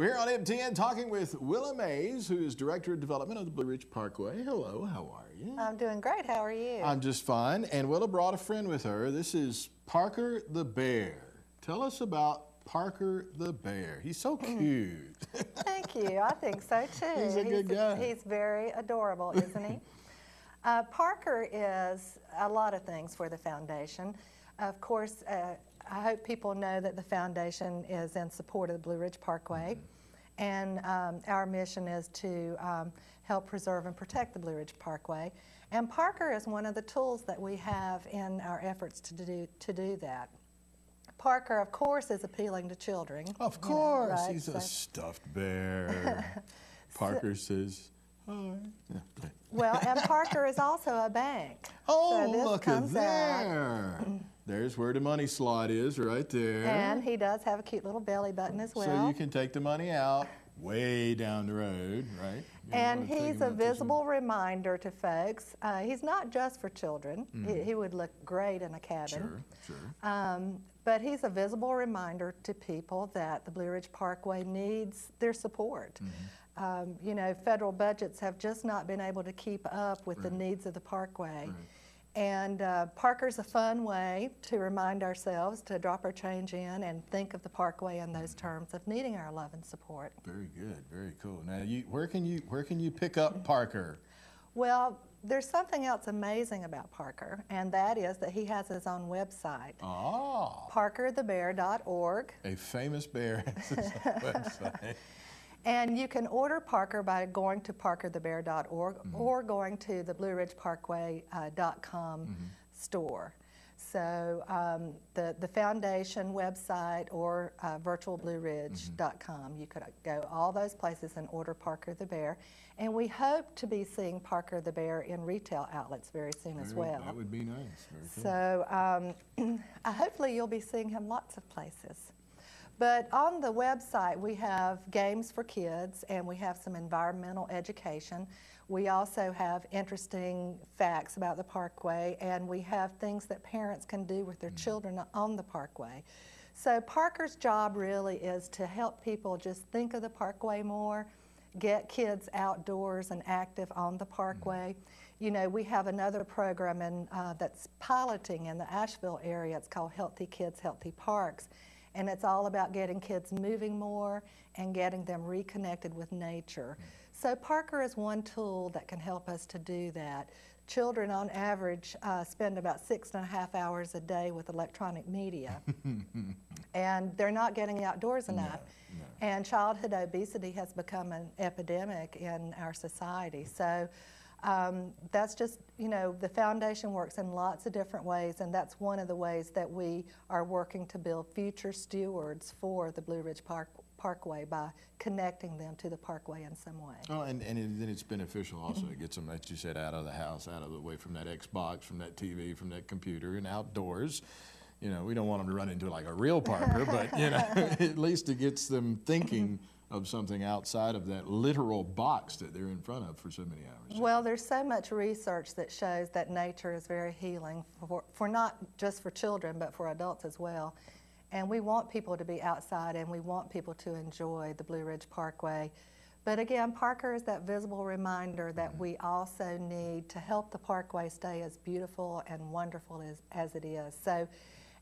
We're here on MTN talking with Willa Mays, who is Director of Development of the Blue Ridge Parkway. Hello, how are you? I'm doing great. How are you? I'm just fine. And Willa brought a friend with her. This is Parker the Bear. Tell us about Parker the Bear. He's so Mm-hmm. cute. Thank you. I think so too. He's a good guy. He's very adorable, isn't he? uh, Parker is a lot of things for the foundation. Of course, uh, I hope people know that the foundation is in support of the Blue Ridge Parkway. And um, our mission is to um, help preserve and protect the Blue Ridge Parkway. And Parker is one of the tools that we have in our efforts to do, to do that. Parker, of course, is appealing to children. of you know, course, right? he's a stuffed bear. Parker says, hi. Yeah. Well, and Parker is also a bank. Oh, so this look at there. There's where the money slot is, right there. and he does have a cute little belly button as well. So you can take the money out way down the road, right? You and he's a visible reminder to folks. Uh, he's not just for children. He, he would look great in a cabin. Mm-hmm. Sure, sure. Um, but he's a visible reminder to people that the Blue Ridge Parkway needs their support. Mm-hmm. Um, you know, federal budgets have just not been able to keep up with the needs of the parkway. Right. And uh, Parker's a fun way to remind ourselves to drop our change in and think of the parkway in those terms of needing our love and support. Very good, very cool. Now, you, where can you where can you pick up Parker? Well, there's something else amazing about Parker, and that is that he has his own website, Ah, parkerthebear.org. a famous bear has his own website. And you can order Parker by going to parkerthebear.org Mm-hmm. or going to the blueridgeparkway.com store. So um, the, the foundation website or uh, virtualblueridge.com, you could go all those places and order Parker the Bear. And we hope to be seeing Parker the Bear in retail outlets very soon as well. That would be nice. Very cool. So um, uh, hopefully you'll be seeing him lots of places. But on the website, we have games for kids and we have some environmental education. We also have interesting facts about the parkway and we have things that parents can do with their children on the parkway. So Parker's job really is to help people just think of the parkway more, get kids outdoors and active on the parkway. You know, we have another program in, uh, that's piloting in the Asheville area. It's called Healthy Kids, Healthy Parks. And it's all about getting kids moving more and getting them reconnected with nature. So Parker is one tool that can help us to do that. Children on average uh, spend about six and a half hours a day with electronic media. and they're not getting outdoors enough. And childhood obesity has become an epidemic in our society. So um, that's just, you know, the foundation works in lots of different ways, and that's one of the ways that we are working to build future stewards for the Blue Ridge Park, Parkway by connecting them to the parkway in some way. Oh, and, and it, then it's beneficial also. It gets them, as you said, out of the house, out of the way from that Xbox, from that TV, from that computer, and outdoors. You know, we don't want them to run into like a real Parker, but you know, at least it gets them thinking of something outside of that literal box that they're in front of for so many hours. Well, there's so much research that shows that nature is very healing for, for not just for children, but for adults as well. And we want people to be outside and we want people to enjoy the Blue Ridge Parkway. But again, Parker is that visible reminder that mm-hmm. we also need to help the parkway stay as beautiful and wonderful as, as it is. So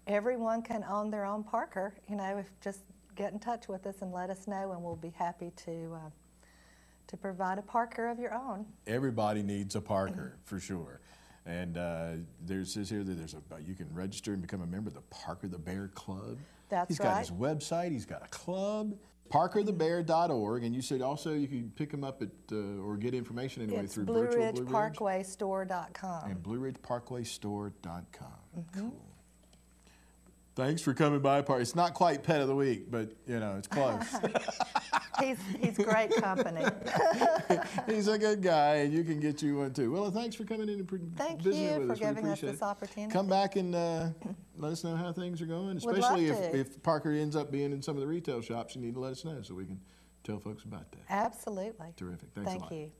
everyone can own their own Parker. You know, if just get in touch with us and let us know, and we'll be happy to uh, to provide a Parker of your own. Everybody needs a Parker for sure. And uh, there says here that there's a you can register and become a member of the Parker the Bear Club. That's He's got his website. He's got a club. ParkerTheBear.org, and you said also you can pick them up at uh, or get information anyway It's through Blue virtual Ridge Blue Ridge Parkway and BlueRidgeParkwayStore.com. Mm-hmm. Cool. Thanks for coming by. Par- It's not quite Pet of the Week, but you know it's close. He's, he's great company. He's a good guy, and you can get you one too. Well, thanks for coming in and pre- Thank visiting you with for us. We giving us this it. opportunity. Come back and uh, let us know how things are going, especially if, to. if Parker ends up being in some of the retail shops. You need to let us know so we can tell folks about that. Absolutely. Terrific. Thanks a lot. you.